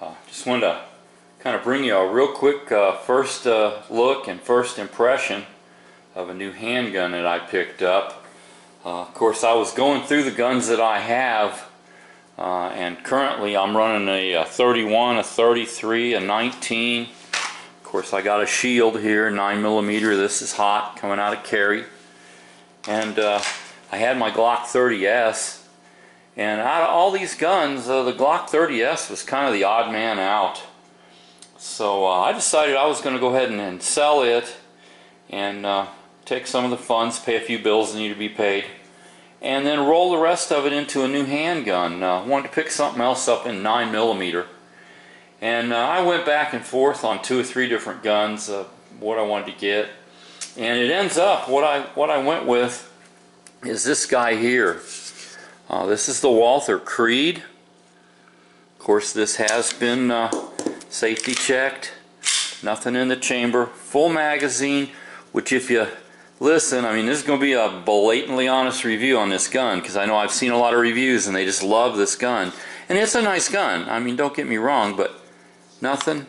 Uh, just wanted to kind of bring you a real quick uh, first uh, look and first impression of a new handgun that I picked up. Uh, of course I was going through the guns that I have uh, and currently I'm running a, a 31, a 33, a 19. Of course I got a shield here, 9 millimeter. This is hot coming out of carry. And uh, I had my Glock 30S and out of all these guns, uh, the Glock 30S was kind of the odd man out. So uh, I decided I was going to go ahead and, and sell it and uh, take some of the funds, pay a few bills that need to be paid, and then roll the rest of it into a new handgun. Uh, wanted to pick something else up in 9mm. And uh, I went back and forth on two or three different guns, uh, what I wanted to get. And it ends up, what I, what I went with is this guy here. Uh, this is the Walther Creed. Of course, this has been uh, safety checked. Nothing in the chamber. Full magazine, which if you listen, I mean, this is going to be a blatantly honest review on this gun because I know I've seen a lot of reviews and they just love this gun. And it's a nice gun. I mean, don't get me wrong, but nothing.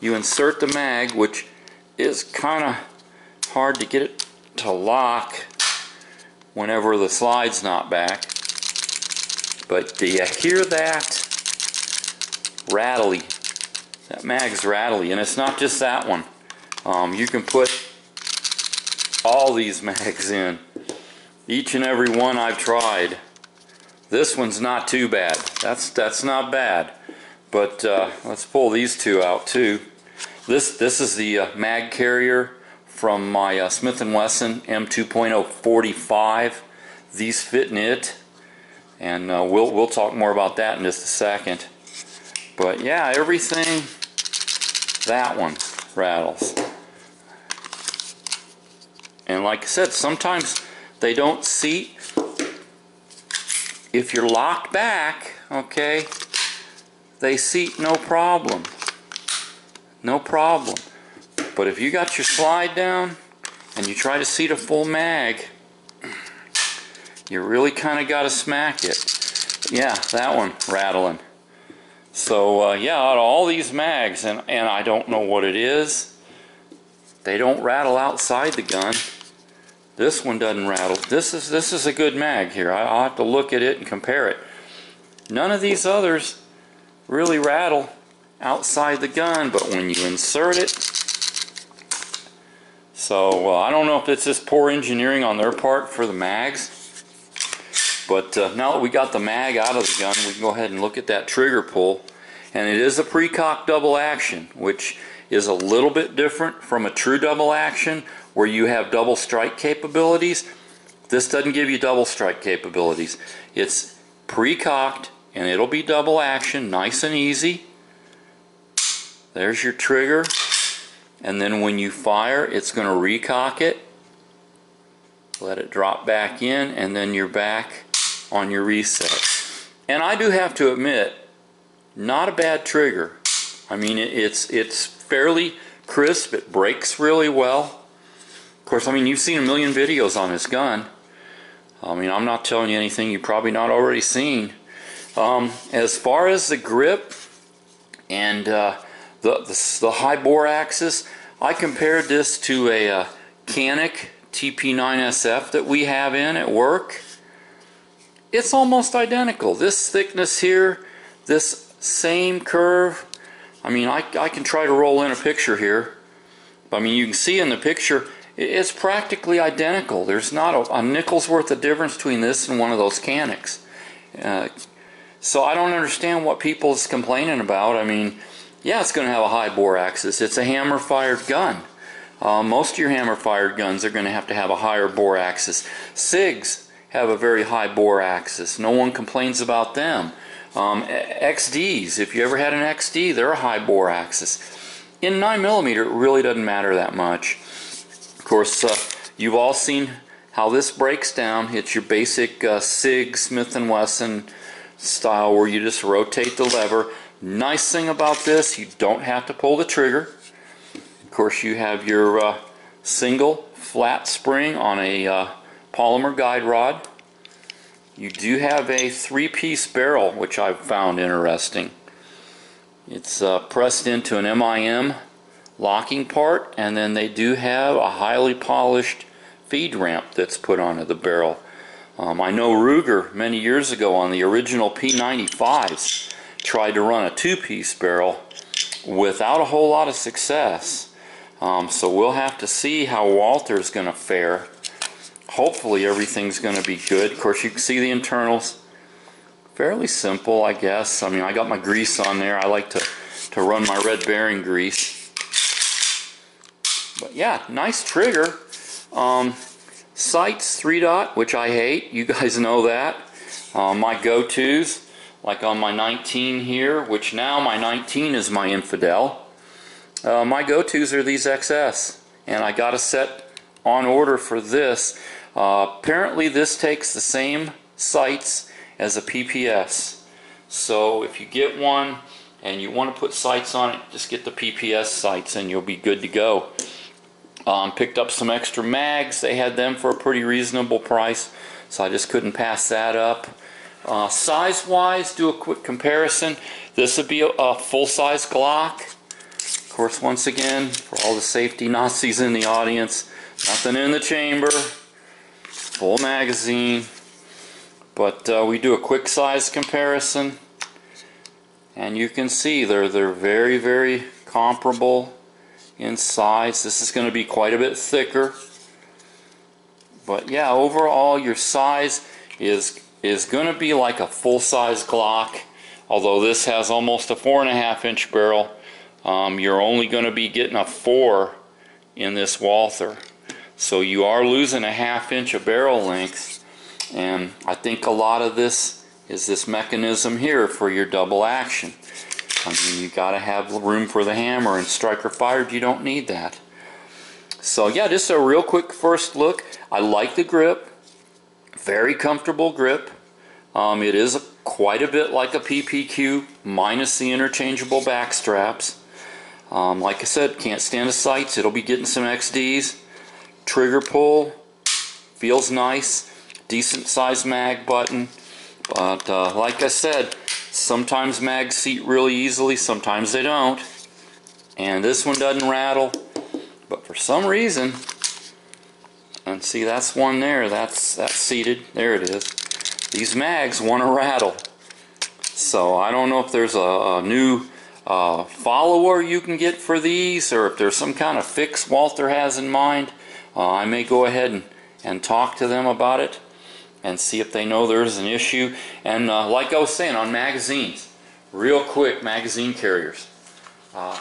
You insert the mag, which is kind of hard to get it to lock whenever the slide's not back. But do you hear that? Rattly. That mag's rattly. And it's not just that one. Um, you can put all these mags in. Each and every one I've tried. This one's not too bad. That's that's not bad. But uh, let's pull these two out too. This this is the uh, mag carrier from my uh, Smith & Wesson M2.0 45. These fit in it and uh, we'll we'll talk more about that in just a second. But yeah, everything that one rattles. And like I said, sometimes they don't seat. If you're locked back, okay, they seat no problem. No problem. But if you got your slide down and you try to seat a full mag, you really kind of got to smack it. Yeah, that one rattling. So uh, yeah, out of all these mags, and, and I don't know what it is, they don't rattle outside the gun. This one doesn't rattle. This is this is a good mag here. I, I'll have to look at it and compare it. None of these others really rattle outside the gun, but when you insert it, so I don't know if it's just poor engineering on their part for the mags, but uh, now that we got the mag out of the gun, we can go ahead and look at that trigger pull. And it is a pre-cock double action, which is a little bit different from a true double action where you have double strike capabilities. This doesn't give you double strike capabilities. It's pre-cocked and it'll be double action, nice and easy. There's your trigger. And then when you fire, it's going to recock it. Let it drop back in and then you're back on your reset. And I do have to admit, not a bad trigger. I mean, it's it's fairly crisp. It breaks really well. Of course, I mean, you've seen a million videos on this gun. I mean, I'm not telling you anything you've probably not already seen. Um, as far as the grip and uh, the, the, the, high bore axis, I compared this to a uh, Canik TP9SF that we have in at work it's almost identical. This thickness here, this same curve. I mean, I, I can try to roll in a picture here. I mean, you can see in the picture, it's practically identical. There's not a, a nickel's worth of difference between this and one of those Caniks. Uh, so I don't understand what people's complaining about. I mean, yeah, it's going to have a high bore axis. It's a hammer-fired gun. Uh, most of your hammer-fired guns are going to have to have a higher bore axis. SIGs have a very high bore axis. No one complains about them. Um, XDs, if you ever had an XD, they're a high bore axis. In 9mm, it really doesn't matter that much. Of course, uh, you've all seen how this breaks down. It's your basic uh, SIG Smith & Wesson style where you just rotate the lever. Nice thing about this, you don't have to pull the trigger. Of course, you have your uh, single flat spring on a uh, polymer guide rod. you do have a three-piece barrel, which I've found interesting. It's uh, pressed into an MIM locking part, and then they do have a highly polished feed ramp that's put onto the barrel. Um, I know Ruger many years ago on the original P95s tried to run a two-piece barrel without a whole lot of success. Um, so we'll have to see how Walther's going to fare hopefully everything's going to be good. Of course, you can see the internals. Fairly simple, I guess. I mean, I got my grease on there. I like to, to run my red bearing grease. But yeah, nice trigger. Um, sights 3 dot, which I hate. You guys know that. Uh, my go-tos, like on my 19 here, which now my 19 is my infidel. Uh, my go-tos are these XS. And I got a set on order for this uh, apparently this takes the same sights as a PPS. So if you get one and you want to put sights on it, just get the PPS sights and you'll be good to go. Um, picked up some extra mags. They had them for a pretty reasonable price, so I just couldn't pass that up. Uh, Size-wise, do a quick comparison. This would be a, a full-size Glock. Of course, once again, for all the safety Nazis in the audience, nothing in the chamber, full magazine. But uh, we do a quick size comparison. And you can see they're they're very very comparable in size. This is going to be quite a bit thicker. But yeah overall your size is is going to be like a full-size Glock although this has almost a four and a half inch barrel. Um, you're only going to be getting a four in this Walther so you are losing a half inch of barrel length. And I think a lot of this is this mechanism here for your double action. I mean, you got to have room for the hammer and striker fired, you don't need that. So yeah, just a real quick first look. I like the grip. Very comfortable grip. Um, it is quite a bit like a PPQ minus the interchangeable back straps. Um, like I said, can't stand the sights. It'll be getting some XDs trigger pull feels nice decent size mag button. But uh, like I said sometimes mags seat really easily sometimes they don't. And this one doesn't rattle. But for some reason and see that's one there that's that's seated. There it is. These mags want to rattle. So I don't know if there's a, a new uh, follower you can get for these or if there's some kind of fix Walther has in mind uh, I may go ahead and, and talk to them about it and see if they know there's an issue. And uh, like I was saying on magazines, real quick magazine carriers. Uh,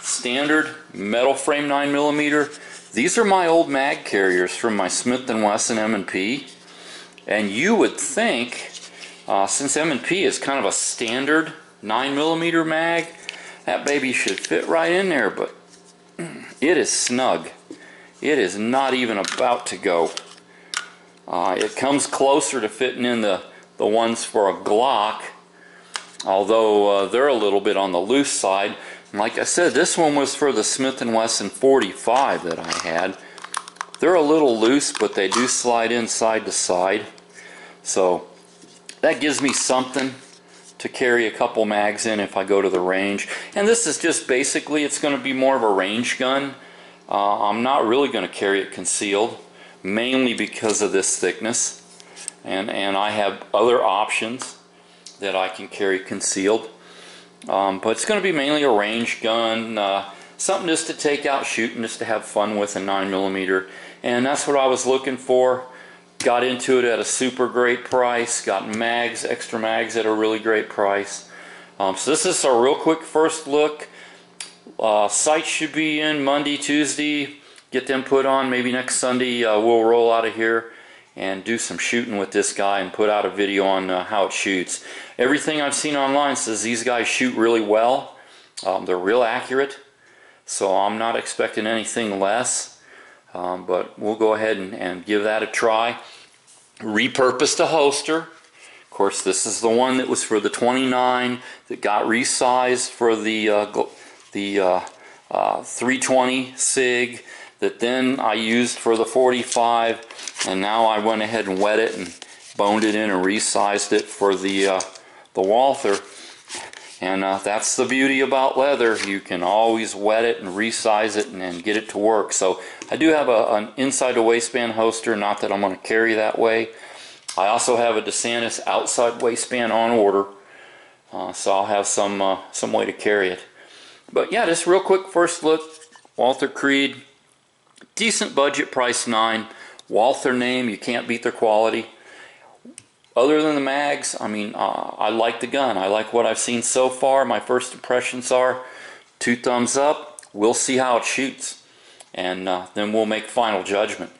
standard metal frame 9 millimeter. These are my old mag carriers from my Smith & Wesson M&P. And you would think, uh, since M&P is kind of a standard 9 millimeter mag, that baby should fit right in there, but it is snug. It is not even about to go. Uh, it comes closer to fitting in the, the ones for a Glock, although uh, they're a little bit on the loose side. And like I said, this one was for the Smith & Wesson 45 that I had. They're a little loose, but they do slide in side to side. So that gives me something to carry a couple mags in if I go to the range. And this is just basically, it's going to be more of a range gun uh, I'm not really going to carry it concealed, mainly because of this thickness. And, and I have other options that I can carry concealed. Um, but it's going to be mainly a range gun, uh, something just to take out shooting, just to have fun with a 9mm. And that's what I was looking for. Got into it at a super great price, got mags, extra mags at a really great price. Um, so this is a real quick first look uh, should be in Monday, Tuesday. Get them put on. Maybe next Sunday uh, we'll roll out of here and do some shooting with this guy and put out a video on uh, how it shoots. Everything I've seen online says these guys shoot really well. Um, they're real accurate. So I'm not expecting anything less. Um, but we'll go ahead and, and give that a try. Repurposed a holster. Of course, this is the one that was for the 29 that got resized for the uh, the uh, uh, 320 SIG that then I used for the 45 and now I went ahead and wet it and, boned it in and resized it for the uh, the Walther. And uh, that's the beauty about leather. You can always wet it and resize it and, and get it to work. So I do have a, an inside the waistband holster, not that I'm going to carry that way. I also have a DeSantis outside waistband on order. Uh, so I'll have some uh, some way to carry it. But yeah, just real quick first look. Walther Creed, decent budget price nine. Walther name, you can't beat their quality other than the mags, I mean, uh, I like the gun. I like what I've seen so far. My first impressions are two thumbs up. We'll see how it shoots, and uh, then we'll make final judgment.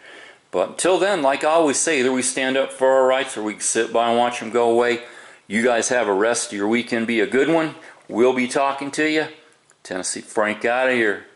But until then, like I always say, either we stand up for our rights or we sit by and watch them go away. You guys have a rest of your weekend. Be a good one. We'll be talking to you. Tennessee Frank out of here.